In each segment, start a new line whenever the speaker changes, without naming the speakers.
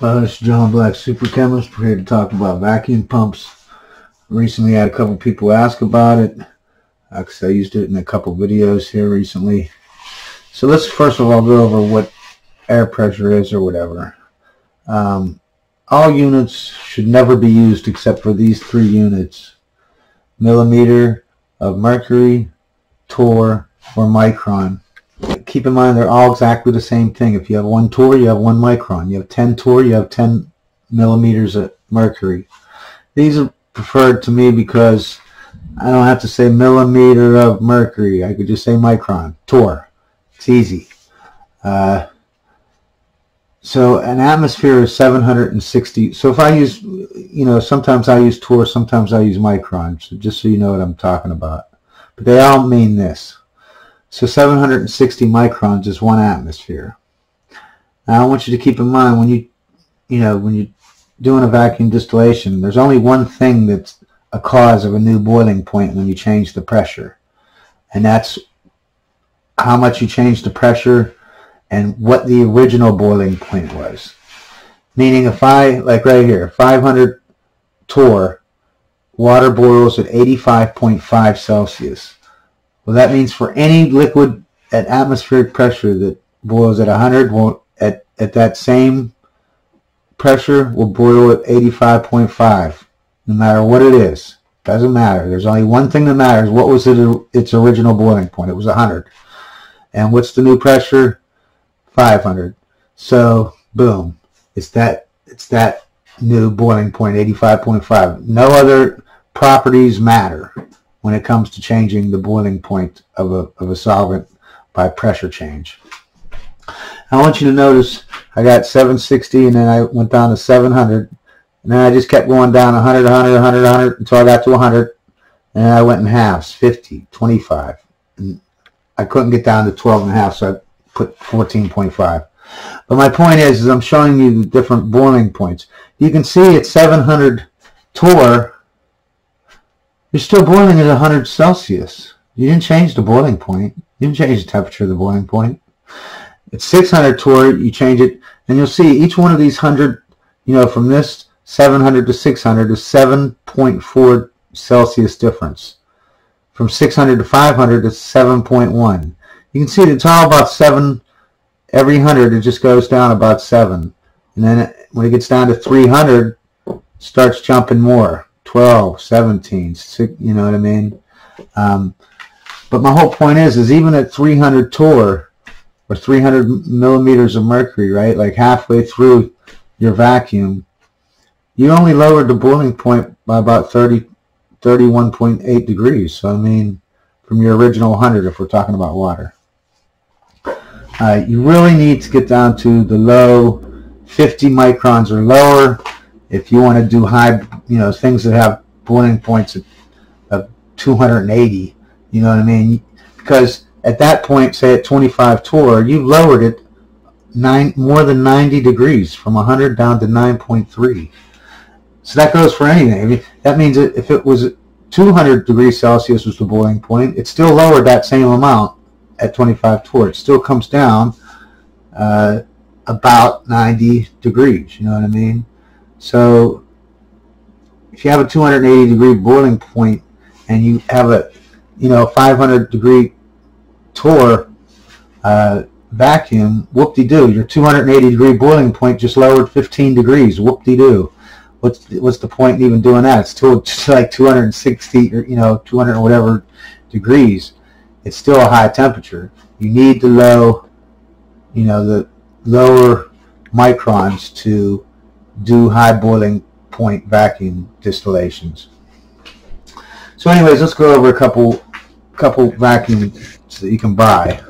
This is John Black, super chemist. We're here to talk about vacuum pumps. Recently I had a couple people ask about it. I used it in a couple videos here recently. So let's first of all go over what air pressure is or whatever. Um, all units should never be used except for these three units. Millimeter of mercury, torr, or micron keep in mind they're all exactly the same thing. If you have one torr, you have one micron. You have 10 torr, you have 10 millimeters of mercury. These are preferred to me because I don't have to say millimeter of mercury. I could just say micron, torr. It's easy. Uh, so an atmosphere is 760. So if I use, you know, sometimes I use torr, sometimes I use micron. So just so you know what I'm talking about. But they all mean this. So 760 microns is one atmosphere. Now I want you to keep in mind when you, you know, when you're doing a vacuum distillation, there's only one thing that's a cause of a new boiling point when you change the pressure. And that's how much you change the pressure and what the original boiling point was. Meaning if I, like right here, 500 torr, water boils at 85.5 Celsius. Well, that means for any liquid at atmospheric pressure that boils at 100, will at, at that same pressure will boil at 85.5, no matter what it is. Doesn't matter. There's only one thing that matters. What was it, its original boiling point? It was 100. And what's the new pressure? 500. So, boom. It's that, it's that new boiling point, 85.5. No other properties matter when it comes to changing the boiling point of a, of a solvent by pressure change. I want you to notice I got 760 and then I went down to 700 and then I just kept going down 100, 100, 100, 100 until I got to 100 and I went in halves, 50, 25. And I couldn't get down to 12 and a half so I put 14.5. But my point is, is I'm showing you the different boiling points. You can see at 700 torr, you're still boiling at 100 Celsius. You didn't change the boiling point. You didn't change the temperature of the boiling point. At 600 torr, you change it, and you'll see each one of these 100, you know, from this 700 to 600 is 7.4 Celsius difference. From 600 to 500 is 7.1. You can see it's all about 7. Every 100, it just goes down about 7. And then it, when it gets down to 300, starts jumping more. 12, 17, you know what I mean? Um, but my whole point is, is even at 300 torr or 300 millimeters of mercury, right, like halfway through your vacuum, you only lowered the boiling point by about 30, 31.8 degrees. So, I mean, from your original 100 if we're talking about water. Uh, you really need to get down to the low 50 microns or lower if you want to do high, you know, things that have boiling points of, of 280, you know what I mean? Because at that point, say at 25 torr, you've lowered it nine more than 90 degrees from 100 down to 9.3. So that goes for anything. I mean, that means if it was 200 degrees Celsius was the boiling point, it still lowered that same amount at 25 torr. It still comes down uh, about 90 degrees. You know what I mean? So if you have a 280 degree boiling point and you have a, you know, 500 degree torr uh, vacuum, whoop-de-doo, your 280 degree boiling point just lowered 15 degrees, whoop-de-doo. What's, what's the point in even doing that? It's still just like 260 or, you know, 200 or whatever degrees. It's still a high temperature. You need the low, you know, the lower microns to do high boiling point vacuum distillations. So anyways, let's go over a couple couple vacuums that you can buy.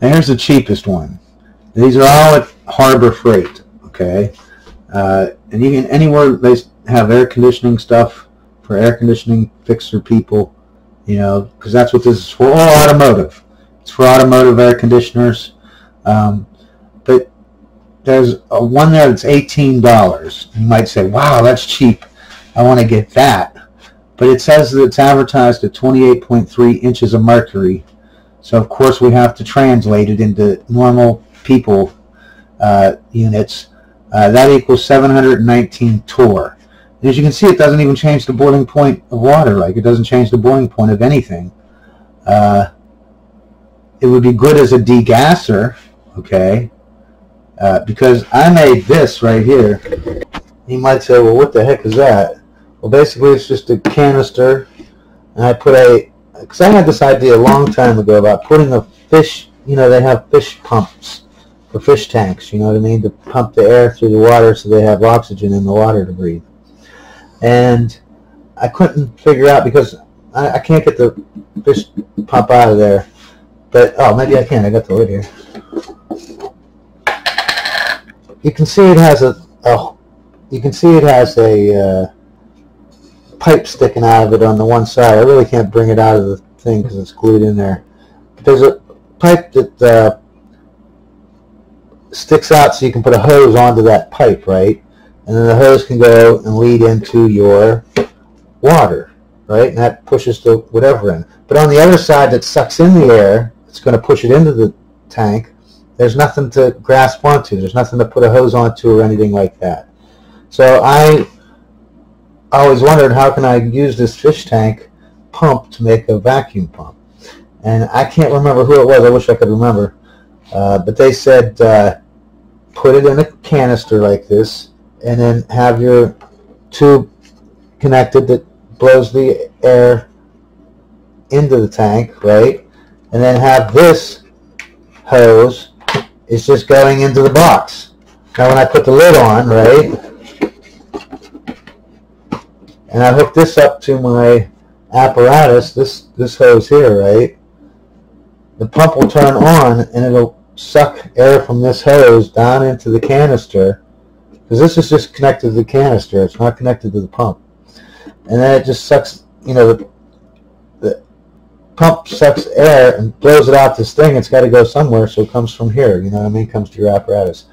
And here's the cheapest one. These are all at Harbor Freight, okay? Uh, and you can anywhere they have air conditioning stuff for air conditioning fixer people, you know, because that's what this is for. Or automotive. It's for automotive air conditioners. Um, but there's a one there that's $18. You might say, wow, that's cheap. I want to get that. But it says that it's advertised at 28.3 inches of mercury. So of course we have to translate it into normal people uh, units. Uh, that equals 719 torr. And as you can see, it doesn't even change the boiling point of water. Like it doesn't change the boiling point of anything. Uh, it would be good as a degasser, okay? Uh, because I made this right here. You might say, well, what the heck is that? Well, basically, it's just a canister, and I put a, because I had this idea a long time ago about putting a fish, you know, they have fish pumps for fish tanks, you know what I mean, to pump the air through the water so they have oxygen in the water to breathe. And I couldn't figure out because I, I can't get the fish pump out of there. But, oh, maybe I can. I got the lid here. You can see it has a, you can see it has a uh, pipe sticking out of it on the one side. I really can't bring it out of the thing because it's glued in there. But there's a pipe that uh, sticks out so you can put a hose onto that pipe, right? And then the hose can go and lead into your water, right? And that pushes the whatever in. But on the other side that sucks in the air, it's going to push it into the tank. There's nothing to grasp onto. There's nothing to put a hose onto or anything like that. So I always wondered how can I use this fish tank pump to make a vacuum pump. And I can't remember who it was. I wish I could remember. Uh, but they said uh, put it in a canister like this and then have your tube connected that blows the air into the tank, right? And then have this hose is just going into the box. Now when I put the lid on, right, and I hook this up to my apparatus, this, this hose here, right, the pump will turn on and it'll suck air from this hose down into the canister because this is just connected to the canister. It's not connected to the pump. And then it just sucks, you know, the pump sucks air and blows it out this thing. It's got to go somewhere, so it comes from here. You know what I mean? It comes to your apparatus.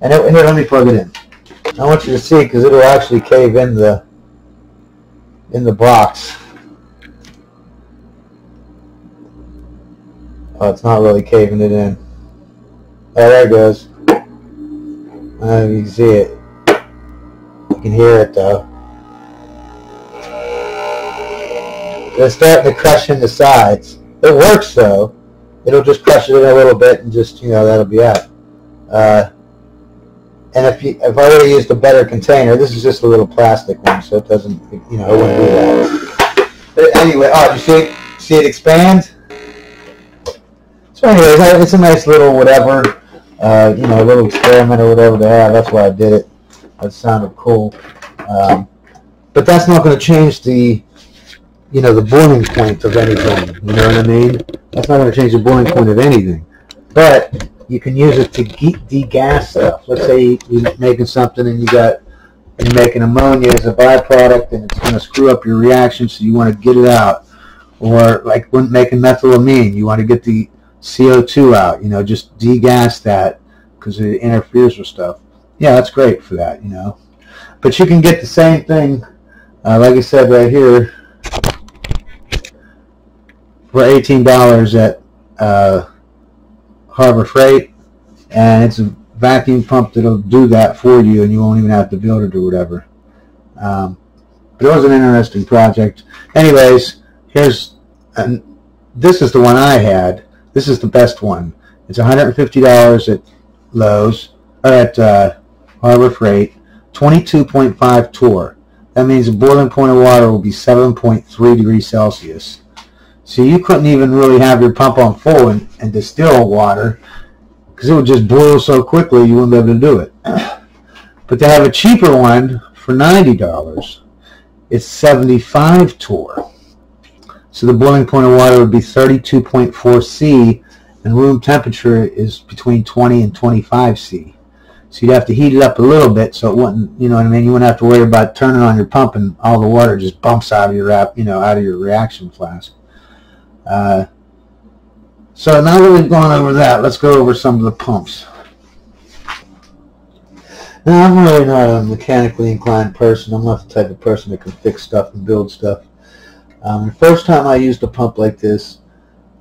And it, here, let me plug it in. I want you to see because it'll actually cave in the in the box. Oh, it's not really caving it in. Oh, there it goes. Uh, you can see it. You can hear it though. It's starting to crush in the sides. It works though. It'll just crush it in a little bit and just, you know, that'll be it. Uh, and if, you, if I would have used a better container, this is just a little plastic one, so it doesn't, you know, it wouldn't do that. But anyway, oh, you see it, see it expand? So anyways, it's a nice little whatever uh, you know, little experiment or whatever to have. That's why I did it. That sounded cool. Um, but that's not going to change the, you know, the boiling point of anything. You know what I mean? That's not going to change the boiling point of anything. But you can use it to degas stuff. Let's say you're making something and you got you're making ammonia as a byproduct and it's going to screw up your reaction, so you want to get it out. Or like when making methylamine, you want to get the CO2 out, you know, just degas that because it interferes with stuff. Yeah, that's great for that, you know. But you can get the same thing, uh, like I said right here, for $18 at uh, Harbor Freight, and it's a vacuum pump that'll do that for you, and you won't even have to build it or whatever. Um, but it was an interesting project. Anyways, here's, and this is the one I had. This is the best one. It's $150 at Lowe's, or at uh, Harbor Freight, 22.5 torr. That means the boiling point of water will be 7.3 degrees Celsius. So you couldn't even really have your pump on full and, and distill water because it would just boil so quickly you wouldn't be able to do it. But they have a cheaper one for $90. It's 75 torr. So the boiling point of water would be 32.4 C, and room temperature is between 20 and 25 C. So you'd have to heat it up a little bit so it wouldn't, you know what I mean? You wouldn't have to worry about turning on your pump and all the water just bumps out of your, you know, out of your reaction flask. Uh, so now that we've gone over that, let's go over some of the pumps. Now, I'm really not a mechanically inclined person. I'm not the type of person that can fix stuff and build stuff. Um, the first time I used a pump like this,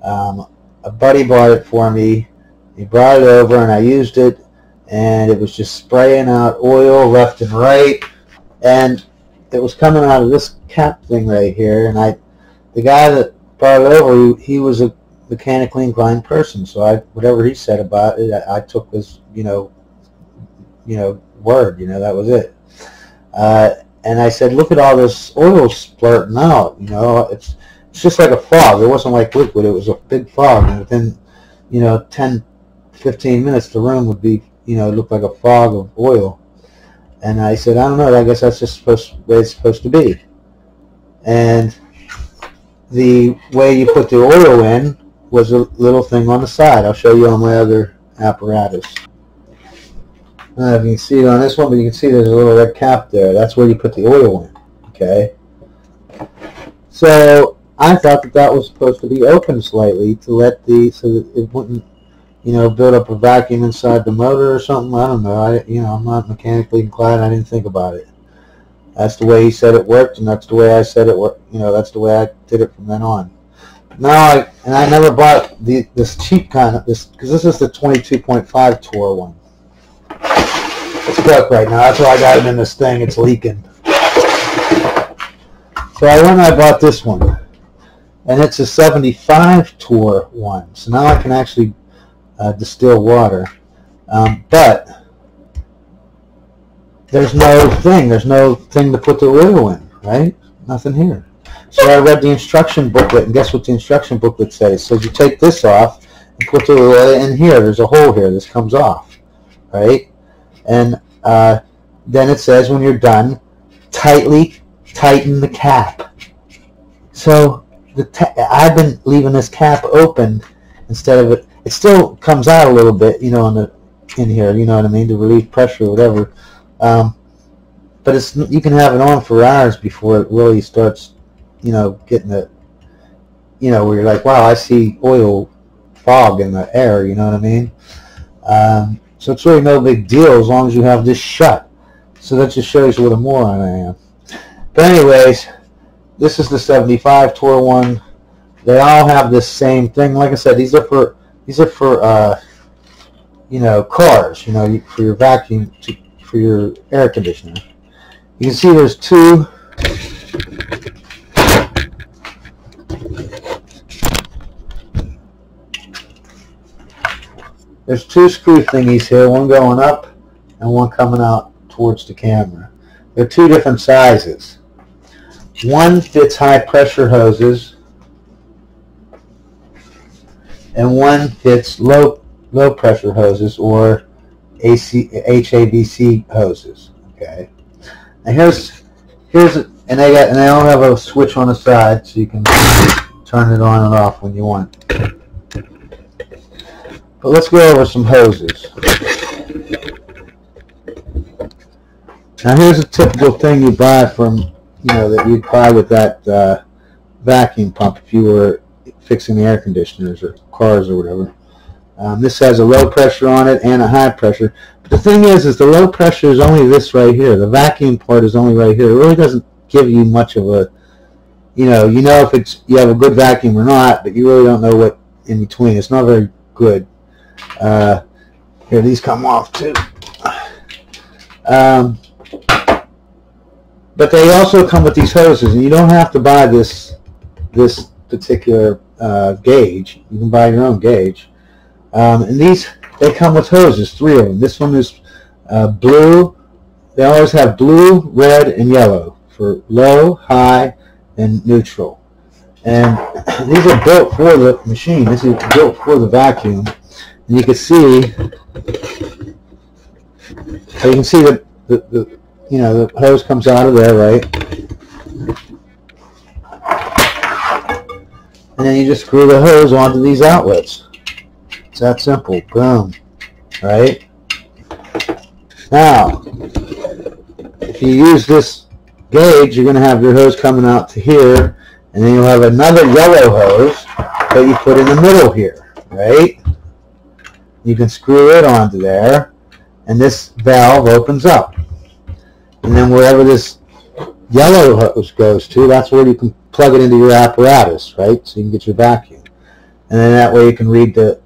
um, a buddy bought it for me. He brought it over and I used it and it was just spraying out oil left and right and it was coming out of this cap thing right here and I the guy that it he, was a mechanically inclined person so I whatever he said about it I, I took as you know you know word you know that was it uh, and I said look at all this oil splurting out you know it's it's just like a fog it wasn't like liquid it was a big fog and within you know 10 15 minutes the room would be you know, it looked like a fog of oil. And I said, I don't know, I guess that's just supposed the way it's supposed to be. And the way you put the oil in was a little thing on the side. I'll show you on my other apparatus. I don't know if you can see it on this one, but you can see there's a little red cap there. That's where you put the oil in. Okay. So I thought that that was supposed to be open slightly to let the so that it wouldn't you know, build up a vacuum inside the motor or something. I don't know. I, you know, I'm not mechanically inclined. I didn't think about it. That's the way he said it worked, and that's the way I said it worked. You know, that's the way I did it from then on. now I and I never bought the this cheap kind of this because this is the 22.5 torr one. It's broke right now. That's why I got it in this thing. It's leaking. So I went and I bought this one, and it's a 75 torr one. So now I can actually uh, distill water. Um, but there's no thing. There's no thing to put the oil in, right? Nothing here. So I read the instruction booklet, and guess what the instruction booklet says? It says you take this off and put the oil in here. There's a hole here. This comes off, right? And uh, then it says when you're done, tightly tighten the cap. So the I've been leaving this cap open instead of it it still comes out a little bit, you know, on the in here, you know what I mean, to relieve pressure or whatever. Um, but it's you can have it on for hours before it really starts, you know, getting the, you know, where you're like, wow, I see oil fog in the air, you know what I mean? Um, so it's really no big deal as long as you have this shut. So that just shows you what a moron I am. But anyways, this is the 75 Torr one. They all have the same thing. Like I said, these are for these are for, uh, you know, cars, you know, for your vacuum, to, for your air conditioner. You can see there's two There's two screw thingies here, one going up and one coming out towards the camera. They're two different sizes. One fits high pressure hoses and one fits low low pressure hoses or AC, hoses. Okay. Now here's here's and they got and they all have a switch on the side so you can turn it on and off when you want. But let's go over some hoses. Now here's a typical thing you buy from you know that you'd buy with that uh, vacuum pump if you were fixing the air conditioners or cars or whatever. Um, this has a low pressure on it and a high pressure. But the thing is, is the low pressure is only this right here. The vacuum part is only right here. It really doesn't give you much of a, you know, you know if it's you have a good vacuum or not, but you really don't know what in between. It's not very good. Uh, here, these come off too. Um, but they also come with these hoses, and you don't have to buy this this particular uh, gauge. You can buy your own gauge. Um, and these, they come with hoses, three of them. This one is uh, blue. They always have blue, red, and yellow for low, high, and neutral. And these are built for the machine. This is built for the vacuum. And you can see, you can see that the, the, you know, the hose comes out of there, right? and then you just screw the hose onto these outlets. It's that simple. Boom. Right? Now, if you use this gauge, you're going to have your hose coming out to here, and then you'll have another yellow hose that you put in the middle here, right? You can screw it onto there, and this valve opens up. And then wherever this yellow hose goes to, that's where you can plug it into your apparatus, right? So you can get your vacuum. and then that way you can read the